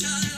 time.